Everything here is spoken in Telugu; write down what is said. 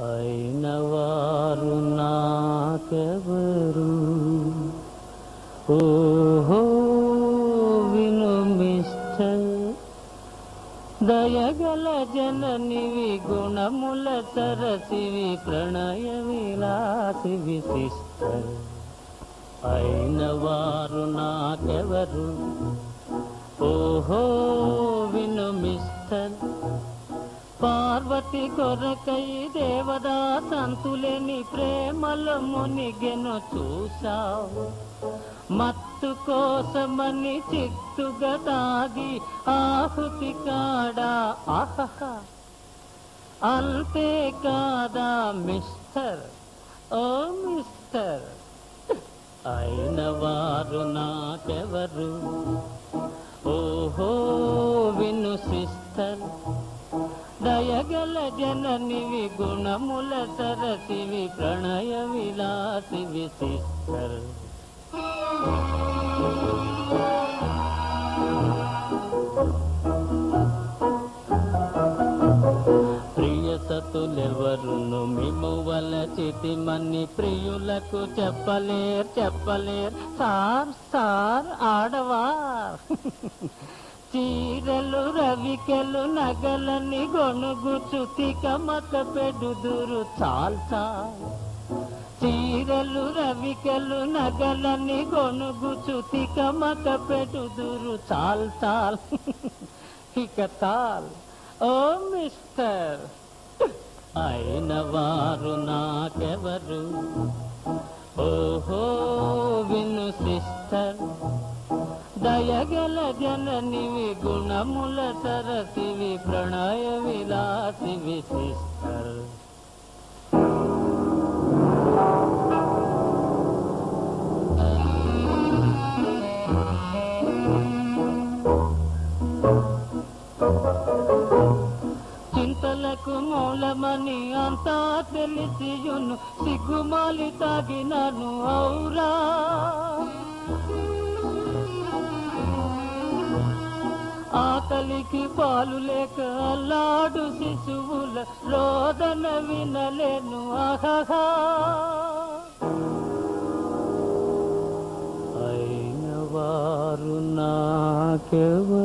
అయిన వారు నాకెవరు? ఓహో విను మిస్టర్ దయగల జననివి గుణముల సరసివి ప్రణయ విలాసివి సిస్టర్. అయిన నాకెవరు? ఓహో పార్వతి కొరకై దేవదా సంతులేని ప్రేమలో మునిగెను చూశావు. మత్తు కోసమని చిత్తుగా తాగి ఆహుతి కాడా ఆహహ. అంతే కాదా మిస్టర్? ఓ మిస్టర్ అయిన వారు నాకెవరు? ఓహో విను సిస్టర్ దయగల జననివి గుణముల సరసివి ప్రణయ విలాసివి సిస్టర్ ప్రియ సతులెవరును మిమువల చితిమని ప్రియులకు చెప్పలేర్ చెప్పలేర్ సార్ సార్ ఆడవా చీరలు రవికెలు నగలని గొనుగుచు తికమక పెడుదురు చాల్సా చీరలు రవికెలు నగలని గొనుగుచు తికమక పెడుదురు చాల్ చాల్ ఇక తాల్. ఓ మిస్టర్. అయిన వారు నాకెవరు? దయగల జననివి గుణముల సరసివి ప్రణయ విలాసివి సిస్టర్. చింతలకు మూలమని అంతా తెలిసియును సిగ్గుమాలి తాగినను ఔరా. తల్లికి పాలు లేక అల్లాడు శిశువుల రోదన వినలేను. ఆహా అయిన వారు నాకెవరు